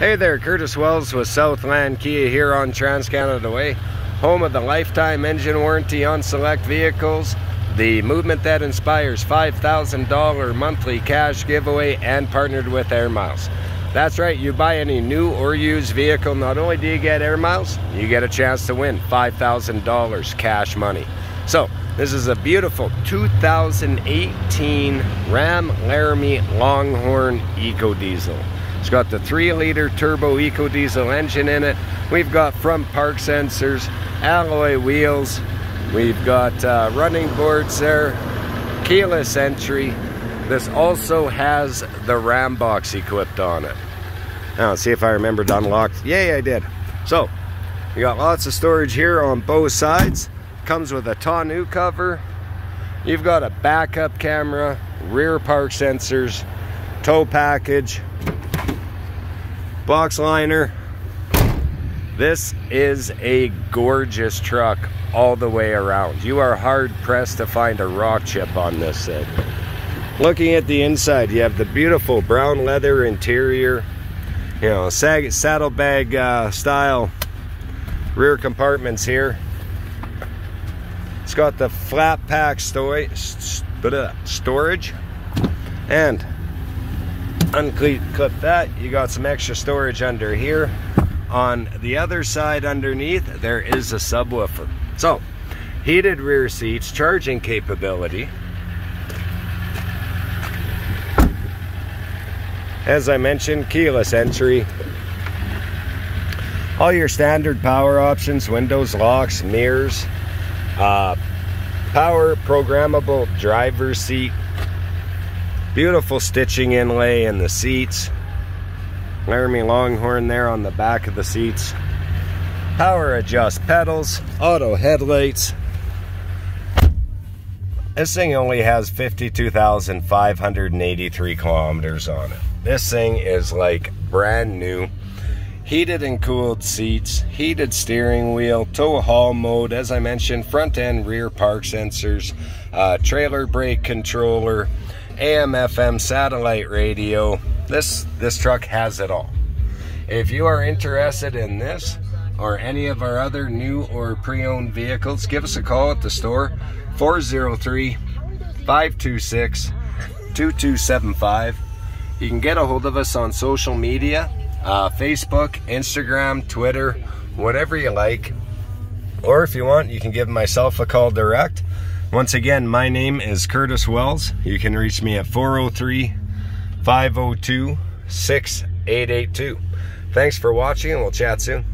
Hey there, Curtis Wells with Southland Kia here on Trans-Canada Way, home of the lifetime engine warranty on select vehicles, the movement that inspires $5,000 monthly cash giveaway, and partnered with Air Miles. That's right, you buy any new or used vehicle, not only do you get Air Miles, you get a chance to win $5,000 cash money. So, this is a beautiful 2018 Ram Laramie Longhorn Eco Diesel. It's got the 3 liter turbo eco diesel engine in it. We've got front park sensors, alloy wheels. We've got uh, running boards there, keyless entry. This also has the Ram box equipped on it. Now, see if I remember to unlock. Yay, I did. So, we got lots of storage here on both sides. Comes with a tonneau cover. You've got a backup camera, rear park sensors, tow package, box liner. This is a gorgeous truck all the way around. You are hard pressed to find a rock chip on this thing. Looking at the inside, you have the beautiful brown leather interior, you know, sag saddlebag uh, style rear compartments here. It's got the flat pack storage, storage and unclip that. You got some extra storage under here. On the other side underneath there is a subwoofer. So heated rear seats charging capability. As I mentioned keyless entry. All your standard power options windows locks mirrors uh, power programmable driver seat Beautiful stitching inlay in the seats. Laramie Longhorn there on the back of the seats. Power adjust pedals, auto headlights. This thing only has 52,583 kilometers on it. This thing is like brand new. Heated and cooled seats, heated steering wheel, tow haul mode, as I mentioned, front and rear park sensors, uh, trailer brake controller, AM FM satellite radio. This this truck has it all. If you are interested in this or any of our other new or pre-owned vehicles, give us a call at the store 403 526 2275. You can get a hold of us on social media uh, Facebook, Instagram, Twitter, whatever you like. Or if you want, you can give myself a call direct once again, my name is Curtis Wells. You can reach me at 403 502 6882. Thanks for watching, and we'll chat soon.